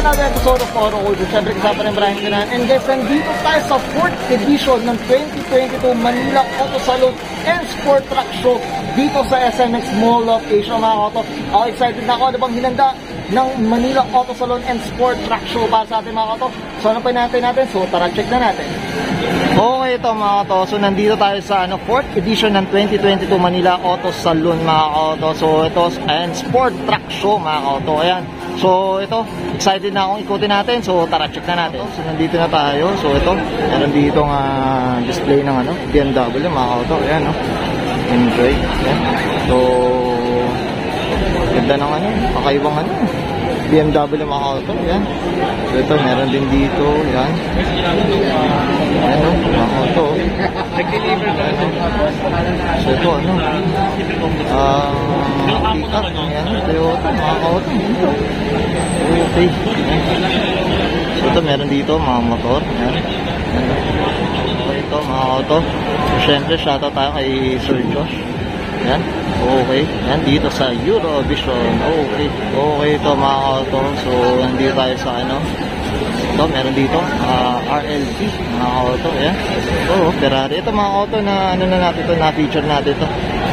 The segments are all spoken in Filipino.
episode of Auto Auto. Siyempre kasama rin Brian Ganan. And guys, nandito tayo sa 4th edition ng 2022 Manila Auto Salon and Sport Truck Show dito sa SMX Mall of Asia mga auto. Ako excited na ako. Ano bang hinanda ng Manila Auto Salon and Sport Truck Show para sa ating mga auto? So ano pa natin natin? So tara check na natin. Okay ito mga auto. So nandito tayo sa ano, 4th edition ng 2022 Manila Auto Salon mga auto. So ito and Sport Truck Show mga auto. Ayan. So ito, excited na akong ikutin natin. So tara check na natin. So nandito na tayo. So ito, meron dito nga display ng ano, BMW mga auto. Ayan no. Enjoy. Ayan. So ganda ng ano, kakaibang ano. BMW mga auto. Ayan. So ito, meron din dito. Ayan. Ayan no, mga auto. Nag-deliver ka Ayan, no. So ito ano, ah, pick up. Ayan, Toyota, mga auto. Dito. Okay. So ito, meron dito mga motor. Ayan. So ito, mga auto. So, syempre, shoutout tayo kay Sir Josh. Ayan. Okay. Ayan, dito sa Eurovision. Okay. Okay ito, mga auto. So, nandito tayo sa ano. Ito, meron dito. ah, RLT, mga auto. Ayan. Ito, oh, Ferrari. Ito, mga auto na ano na natin ito, na-feature natin ito.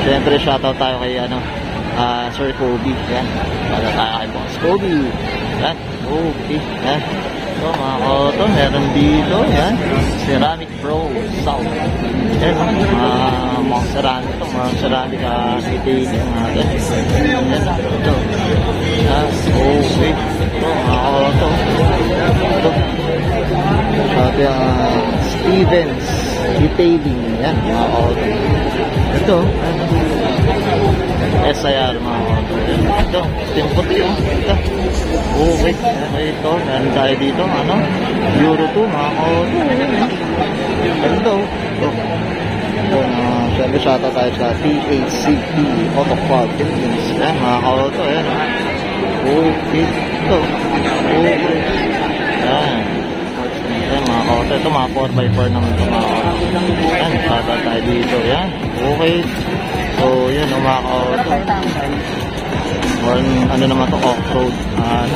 Syempre, shoutout tayo kay ano, ah, Sir Kobe. Ayan. Para tayo kay Boss Kobe. Ayan. Okay. Ayan. Ito, mga auto. Meron dito. Ayan. Ceramic Pro South. Ayan. ah, mga ceramic ito. Mga ceramic uh, titanium natin. Ayan. Ito. Stevens Detailing. Yan, mga auto. Ito. Ano? SIR, mga auto. Ito. Yung puti, oh. Ito. Okay. Ano ito? Meron tayo dito. Ano? Euro 2, mga auto. Ito. Ito. Ito na, syempre shoutout tayo sa TACP Auto Philippines. Yan, mga auto. Yan. Okay. Ito. Okay. Yan. Auto. Ito mga 4x4 naman ito mga auto. Yan, shoutout tayo dito. Yan. Okay. So, yan oh, mga auto. Or ano naman to off-road. Ah,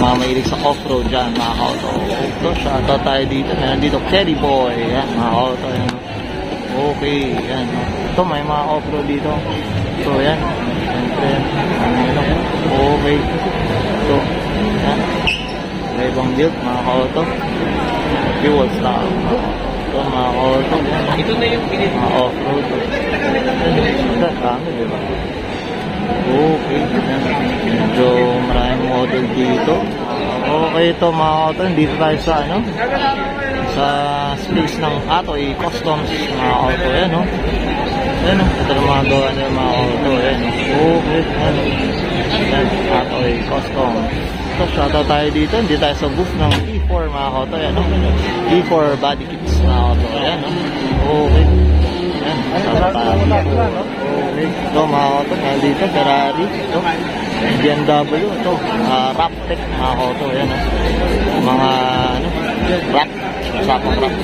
mga sa off-road dyan, mga auto. Ito, shoutout tayo dito. Meron dito, Kerry Boy. Yan, mga auto. Yan. Okay, yan. Ito, may mga off-road dito. So, yan. Siyempre, ano. Okay. Ito, yan. May ibang build, mga auto. Fuel style. Ito, mga. Yan. Ito na yung pinili. Mga off-road. Ito, dami, di ba? Okay. Medyo maraming model dito. Okay ito mga auto. Dito tayo sa ano? Sa space ng Atoy Customs mga auto. Yan no? Yan no? Ito na mga gawa nila mga auto. Yan no? Okay. Yan. Yan. Atoy Customs. Ito, shoutout tayo dito. Hindi tayo sa booth ng E4 mga auto. Yan no? E4 body kits mga auto. Yan no? Okay. Yan. Tayo dito. Okay. Ito mga auto. Nandito. Ferrari. Ito. BMW. Ito. Uh, Raptec mga auto. Yan no? Mga ano? Rack. Usapang rack.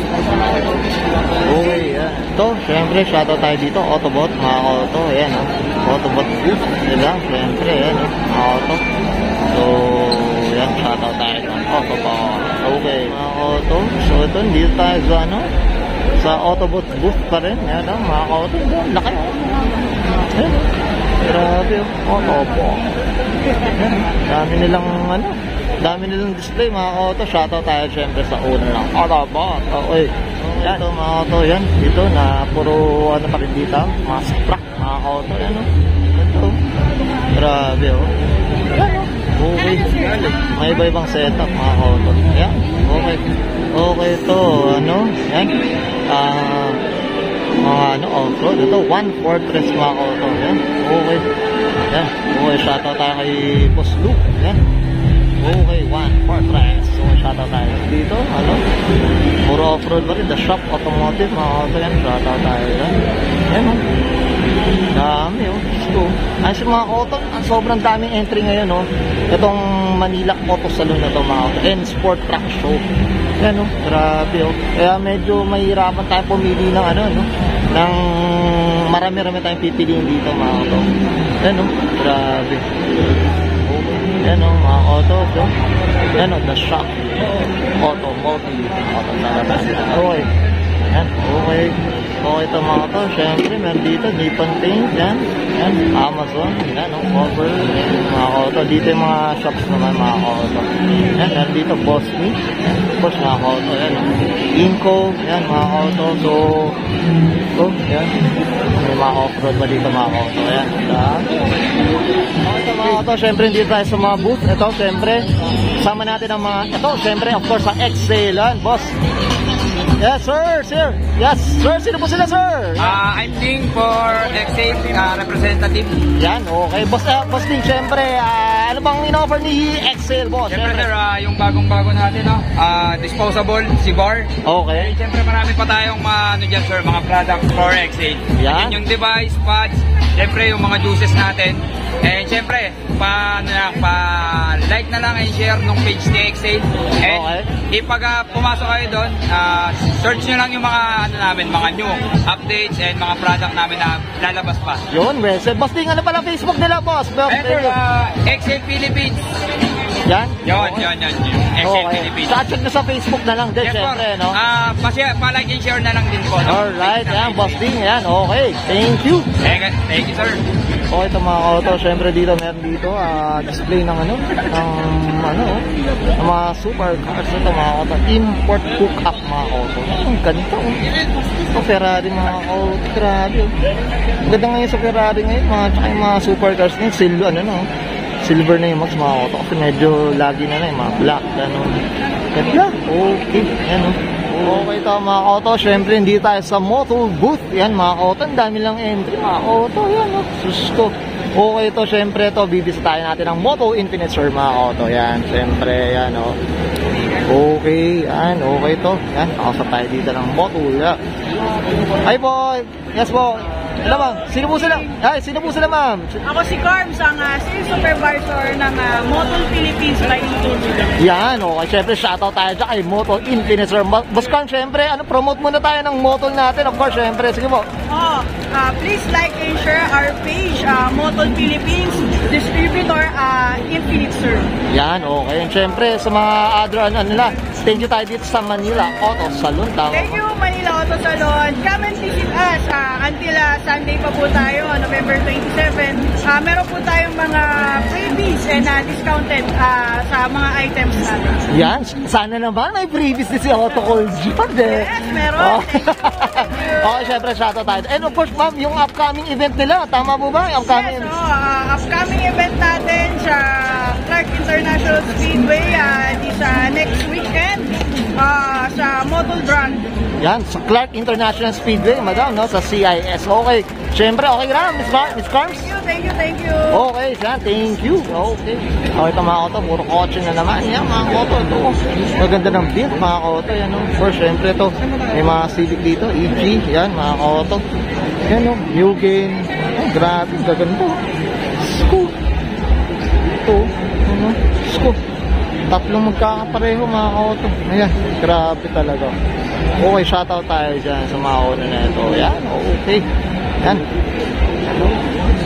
Okay. Yan. Ito. Siyempre, shoutout tayo dito. Autobot. Mga auto. Yan no? Autobot booth. Nila. Siyempre. Yan no? Ito, dito tayo sa, ano, sa Autobot booth pa rin. Yan, no, mga auto. Yan, laki. Grabe, oh. Autobot. Yan, dami nilang, ano, dami nilang display, mga auto. Shoutout tayo, syempre, sa owner ng Autobot. Okay. Yan, ito, mga auto, yan. Dito, na puro, ano pa rin dito, mga sprack, mga auto. Yan, no. Ito, grabe, oh. Yan, oh. Okay. May iba-ibang setup mga auto. Yan. Okay. Okay ito. Ano? Yan. Ah, mga ano, off-road. Ito, one fortress mga auto. Yan. Okay. Yan. Okay, shoutout tayo kay Boss Luke. Yan. Okay, one fortress. So, shoutout tayo dito. Ano? Puro off-road pa rin. The Shop Automotive mga auto. Yan. Shoutout tayo. Yan. Yan. Oh. Dami oh. Ayos yung mga ang sobrang daming entry ngayon oh. Itong Manila Auto Salon na to mga auto. And Sport Truck Show. Yan oh, grabe oh. Kaya medyo mahirapan tayo pumili ng ano no. Ng marami-rami tayong pipiliin dito mga auto. Yan oh, grabe. Yan o, mga auto. So, yan o, the shop. Auto, multi. Auto sa labas. Okay ito mga auto. Siyempre, meron dito, Nippon Paint. Yan. Yan, Amazon. Yan o, cover. Yan, mga auto. Dito yung mga shops naman, mga auto. Yan, meron dito, Boss Me. Yan, of course, mga auto. Yan. Inco. Yan, mga auto. So, so, yan. May mga off-road pa dito, mga auto. Yan. Yan. Ito mga auto, syempre hindi tayo sa mga booth. Ito, syempre, sama natin ang mga, ito, syempre, of course, ang yan, boss. Yes, sir, sir. Yes, sir, sino po sila, sir? Ah, I'm Ding for Exhale uh, representative. Yan, okay. Boss, uh, boss din, syempre, ah, ano bang in-offer ni Excel, boss? Siyempre sir, ah, yung bagong-bago natin, no? Ah, disposable, si bar. Okay. Eh, siyempre marami pa tayong mga, ano dyan sir, mga products for Exhale. Yan. Yan yung device, pads, siyempre yung mga juices natin. And siyempre, pa, ano lang, pa like na lang and share nung page ni Exhale. And Okay. ipag ah, pumasok kayo doon, ah, search nyo lang yung mga ano namin, mga new updates and mga product namin na lalabas pa. Yun, well, boss din, ano pala Facebook nila, boss? Ayun sir, Exhale Philippines. Yan? Yun, yun. yun. Exhale Okay. Philippines. Sa check na sa Facebook na lang din, Yes, syempre, no? Ah, pasi- pa-like and share na lang din po. no? Alright, yan, boss yan, okay. Thank you. Thank you, thank you, sir. Okay, ito mga auto, syempre dito meron dito ah, display ng ano, ng ano, ng mga supercars ito mga auto, import hookup mga auto. Ang ganda oh. Ito Ferrari mga auto, grabe oh. Ang ganda ngayon sa Ferrari ngayon, mga tsaka yung mga supercars ngayon, silver, ano no, silver na yung max mga auto kasi medyo lagi na na yung mga black, ano. Ganda, okay, yan oh. Okay ito mga auto, syempre hindi tayo sa motor booth. Yan mga auto, ang dami lang entry mga auto. Yan oh, sus ko. Okay ito, syempre ito, bibisitahin natin ang Moto Infinite Sir mga auto. Yan, syempre, yan oh. Okay, yan, okay ito. Yan, nakasap tayo dito ng Moto. Yeah. Hi po, yes po. Ano ba? Sino po sila? Ay, sino po sila ma'am? Ako si Carms, ang uh, sales supervisor ng uh, Motul Philippines by Yan, okay. Siyempre, shoutout tayo dyan kay Moto Infinite Sir. Boss Carl, siyempre, ano, promote muna tayo ng Moto natin. Of course, siyempre. Sige po. Oh, uh, please like and share our page, uh, Motul Philippines, distributor uh, Infinite Sir. Yan, okay. And syempre, sa mga other, ano, ano nila, thank you tayo dito sa Manila Auto Salon. Tama Thank you Manila Auto Salon. Come and visit us uh, until uh, Sunday pa po tayo, November 27. Uh, meron po tayong mga freebies and uh, discounted uh, sa mga items natin. Yan, sana naman may previous din si Auto Calls dyan, eh. Yes, meron. Oh. Okay, syempre, shoutout tayo. And of course, ma'am, yung upcoming event nila, tama po ba? Yung upcoming Yes, oh, uh, upcoming event natin sa Clark International Speedway uh, di sa next weekend uh, sa Motul Brand. Yan, sa Clark International Speedway, madam, no? Sa CIS. Okay. Syempre, okay na, Miss, Mar Miss Carms? Thank you, thank you, thank you. Okay, siya. Thank you. Okay. Okay, ito mga auto. Puro kotse na naman. Yan, mga auto. Ito. Maganda ng build, mga auto. Yan, no? First, syempre, ito. May mga Civic dito. EG. Yan, mga auto. Yan, no? New game. Ay, grabe. Gaganda. Sko. Ito. Ano? Sko. Tatlong magkakapareho, mga auto. Ayan. Grabe talaga. Okay, shoutout tayo dyan sa mga auto na ito. Yan, okay. Yan.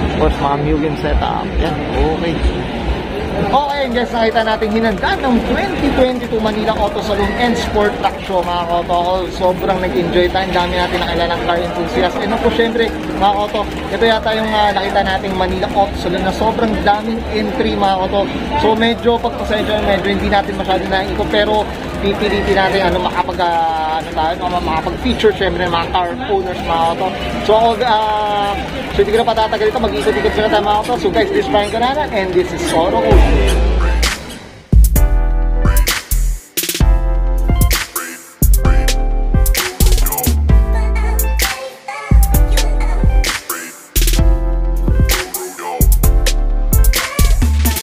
Of course, mga Mugen setup. Yan, okay. Okay, guys, nakita natin hinanda ng 2022 Manila Auto Salon and Sport Truck Show, mga koto. Sobrang nag-enjoy tayo. Ang dami natin nakilala ng car enthusiast. And ako, syempre, mga koto, ito yata yung uh, nakita nating Manila Auto Salon na sobrang daming entry, mga koto. So, medyo pagpasensya, medyo hindi natin masyado naikot. Pero, pipilitin natin ano makapag uh, ano tayo no, makapag-feature syempre mga car owners mga auto. So uh, so hindi ko na patatagal ito mag-ikot-ikot sila tayo mga auto. So guys, this is Brian Canana and this is Soro.